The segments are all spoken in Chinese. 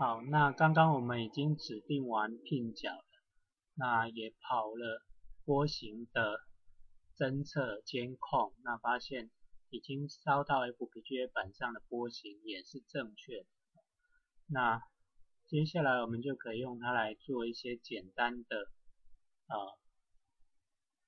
好，那刚刚我们已经指定完 pin 角了，那也跑了波形的侦测监控，那发现已经烧到 FPGA 板上的波形也是正确的。那接下来我们就可以用它来做一些简单的呃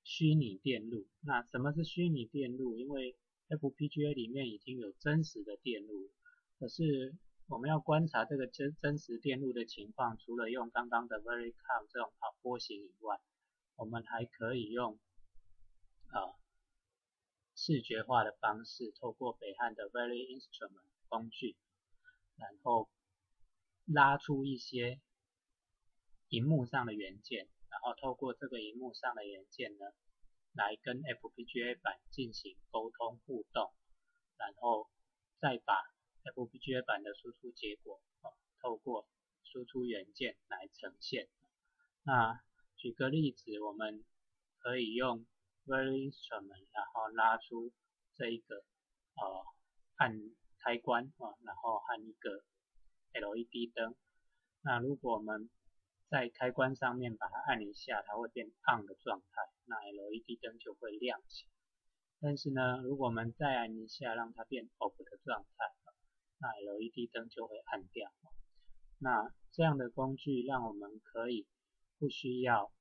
虚拟电路。那什么是虚拟电路？因为 FPGA 里面已经有真实的电路，可是我们要观察这个真真实电路的情况，除了用刚刚的 Verycom 这种跑波形以外，我们还可以用啊视觉化的方式，透过北汉的 VeryInstrument 工具，然后拉出一些荧幕上的元件，然后透过这个荧幕上的元件呢，来跟 FPGA 板进行沟通互动，然后再把 FPGA 版的输出结果，透过输出元件来呈现。那举个例子，我们可以用 VeryInstrument，然后拉出这一个呃按开关啊，然后按一个 LED 灯。那如果我们在开关上面把它按一下，它会变 on 的状态，那 LED 灯就会亮起。但是呢，如果我们再按一下，让它变 off 的状态，那 LED 灯就会暗掉。那这样的工具让我们可以不需要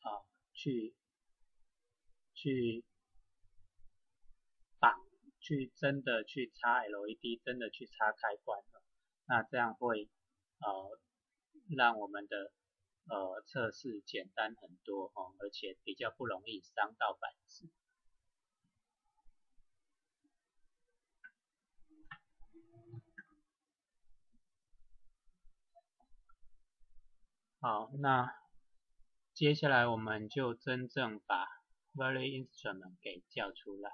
啊去去绑，去真的去插 LED，真的去插开关那这样会呃让我们的呃测试简单很多哦，而且比较不容易伤到板子。好，那接下来我们就真正把 VeryInstrument 给叫出来。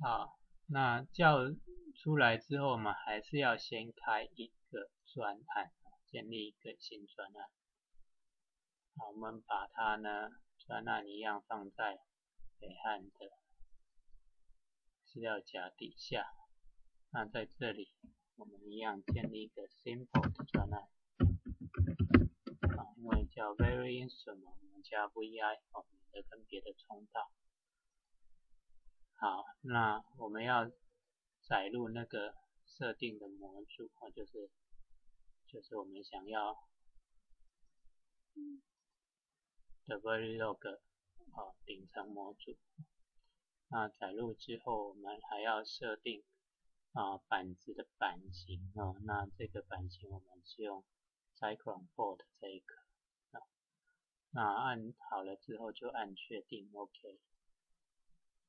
好，那叫出来之后，我们还是要先开一个专案，建立一个新专案。好，我们把它呢专案一样放在北汉的资料夹底下。那在这里，我们一样建立一个 Simple 的专案。啊，因为叫 VeryInstrument，我们加 VI，哦，免得跟别的冲道。好，那我们要载入那个设定的模组，哦，就是就是我们想要的 Verilog 哦顶层模组。那载入之后，我们还要设定啊板子的版型哦。那这个版型我们是用 Cyclone Board 这一个。那按好了之后就按确定，OK。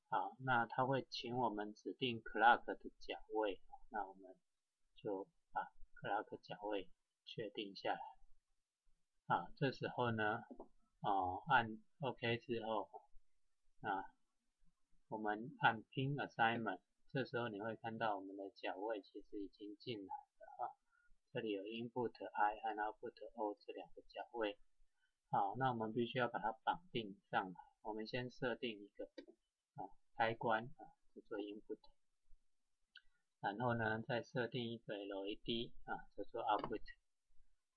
好，那他会请我们指定 clock 的脚位，那我们就把 clock 脚位确定下来。好，这时候呢，哦，按 OK 之后，那我们按 Pin Assignment，这时候你会看到我们的脚位其实已经进来了啊，这里有 Input I 和 Output O 这两个脚位。好，那我们必须要把它绑定上来，我们先设定一个啊。开关啊，做 input，然后呢，再设定一个 LED 啊，叫做 output。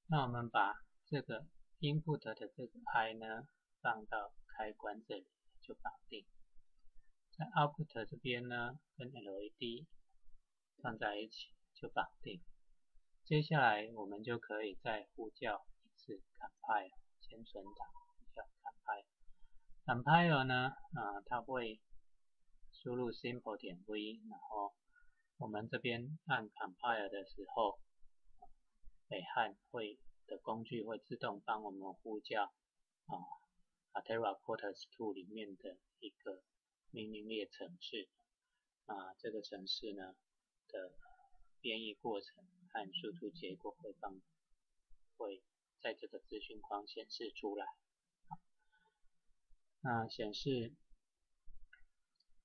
那我们把这个 input 的这个 I 呢，放到开关这里就绑。在 output 这边呢，跟 LED 放在一起就绑定。接下来我们就可以再呼叫一次 compile，先存档叫 compile。compile 呢，啊，它会输入 simple 点 v，然后我们这边按 compile 的时候，北汉会的工具会自动帮我们呼叫啊 Altera Quartz 2里面的一个命令列程式啊，这个程式呢的编译过程和输出结果会帮会在这个资讯框显示出来。那显示。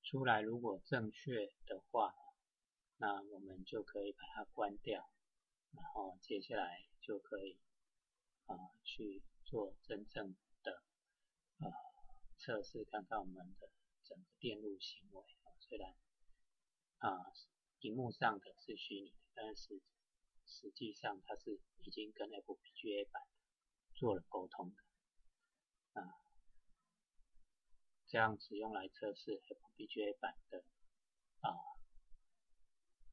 出来如果正确的话，那我们就可以把它关掉，然后接下来就可以啊去做真正的呃测试，看看我们的整个电路行为啊。虽然啊荧幕上的是虚拟的，但是实际上它是已经跟 FPGA 版做了沟通的啊，这样子用来测试 FPGA 版的啊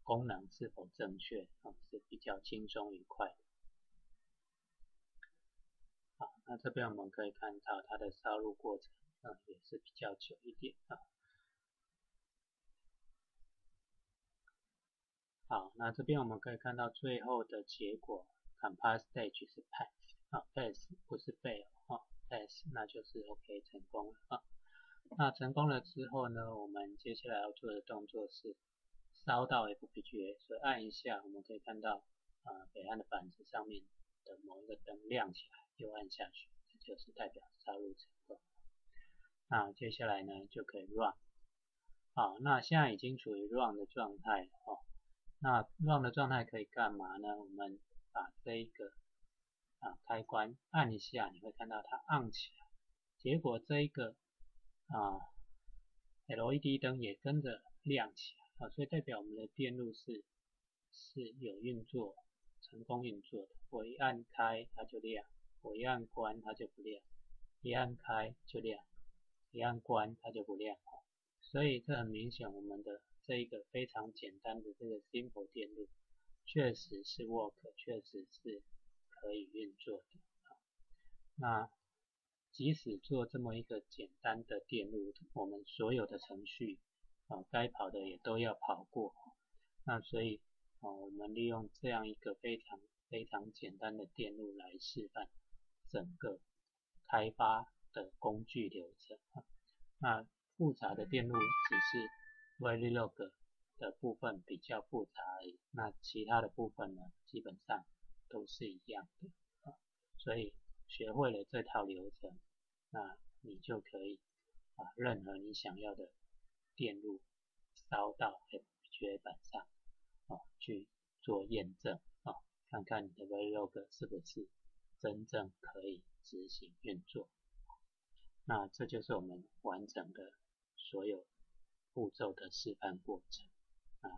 功能是否正确啊是比较轻松愉快的。好，那这边我们可以看到它的烧录过程啊也是比较久一点啊。好，那这边我们可以看到最后的结果，compile stage 是 pass，啊 pass 不是 fail，啊 pass 那就是 OK 成功了啊。那成功了之后呢，我们接下来要做的动作是烧到 FPGA，所以按一下，我们可以看到啊北岸的板子上面的某一个灯亮起来，又按下去，这就是代表烧入成功。那接下来呢就可以 run，好，那现在已经处于 run 的状态了哦。那 run 的状态可以干嘛呢？我们把这一个啊开关按一下，你会看到它按起来，结果这一个啊 LED 灯也跟着亮起来啊，所以代表我们的电路是是有运作，成功运作的。我一按开它就亮，我一按关它就不亮，一按开就亮，一按关它就不亮啊。所以这很明显我们的。这一个非常简单的这个 simple 电路，确实是 work，确实是可以运作的啊。那即使做这么一个简单的电路，我们所有的程序啊，该跑的也都要跑过。那所以啊，我们利用这样一个非常非常简单的电路来示范整个开发的工具流程。那复杂的电路只是。Verilog 的部分比较复杂而已，那其他的部分呢，基本上都是一样的啊。所以学会了这套流程，那你就可以把任何你想要的电路烧到 FPGA 板上啊去做验证啊，看看你的 Verilog 是不是真正可以执行运作。那这就是我们完整的所有。步骤的示范过程啊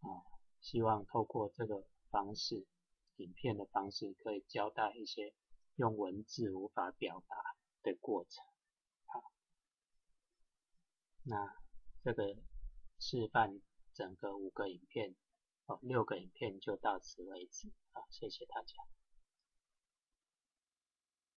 啊，希望透过这个方式，影片的方式，可以交代一些用文字无法表达的过程。好，那这个示范整个五个影片哦，六个影片就到此为止。好，谢谢大家。